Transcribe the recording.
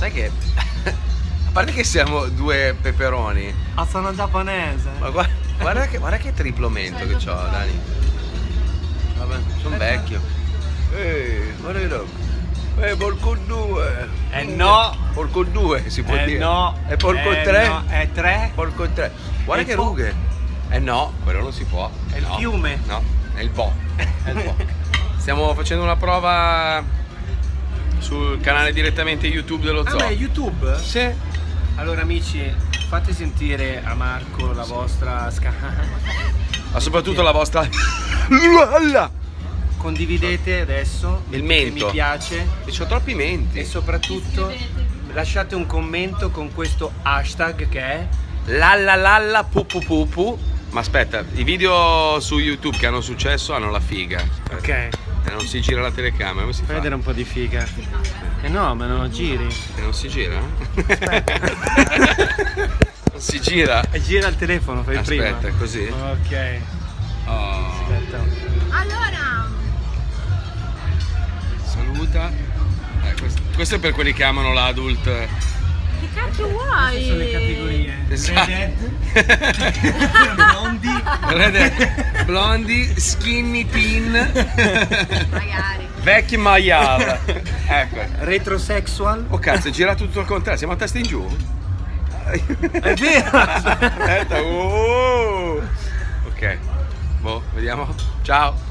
Sai che. A parte che siamo due peperoni. Ah, sono giapponese. Ma guarda, guarda, che, guarda che triplo mento che ho, Dani. Vabbè, sono vecchio. Ehi, guarda che roba. Eh, porco due. Eh no. Porco due si può Eh dire. no. E porco Eh tre. no, È tre. Porco tre. Guarda E che rughe. Eh no, quello non si può. È il No, fiume. No, è il po'. È il po'. Stiamo facendo una prova sul canale direttamente YouTube dello Ah, zoo. ma è YouTube? Sì. Allora amici, fate sentire a Marco la vostra sca... Ma soprattutto la vostra. Condividete adesso Il mento. mi piace E c'ho troppi menti. e soprattutto lasciate un commento con questo hashtag che è Lalla lalla pupu pupu. Ma aspetta, i video su YouTube che hanno successo hanno la figa. ok. E non si gira la telecamera, come si Fai fa? vedere un po' di figa. Eh no, ma non giri. E non si gira? non si gira? E gira il telefono, fai Aspetta, prima. così. Ok. Oh, Aspetta. Allora, saluta. Eh, questo, questo è per quelli che amano l'adult. che cazzo vuoi? Esatto. Redhead, Blondi, Vedete? Blondi, skinny teen, Magari. vecchi maial. Ecco. retrosexual. Oh cazzo, è girato tutto al contrario, siamo a testa in giù. È vero. Aspetta, oh. Ok, boh, vediamo. Ciao.